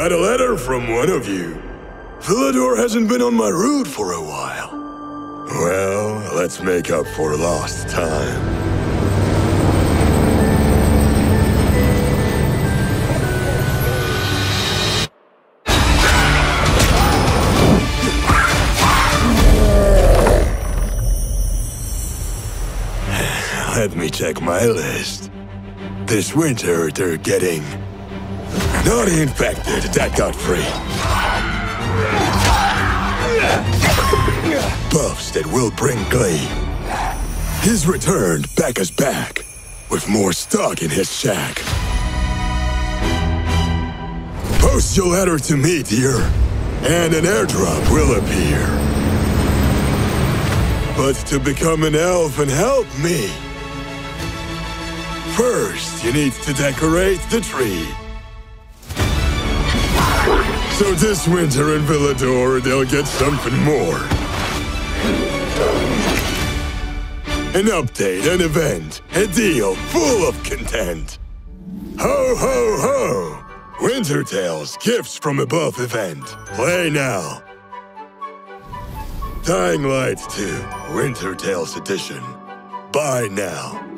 got a letter from one of you. Villedor hasn't been on my route for a while. Well, let's make up for lost time. Let me check my list. This winter, they're getting... Not infected, that got free. Buffs that will bring glee. His return Baka's back, with more stock in his shack. Post your letter to me, dear, and an airdrop will appear. But to become an elf and help me, First, you need to decorate the tree. So this winter in Villedor, they'll get something more. An update, an event, a deal full of content. Ho, ho, ho! Winter Tales Gifts from Above event. Play now. Dying Light 2 Winter Tales Edition. Buy now.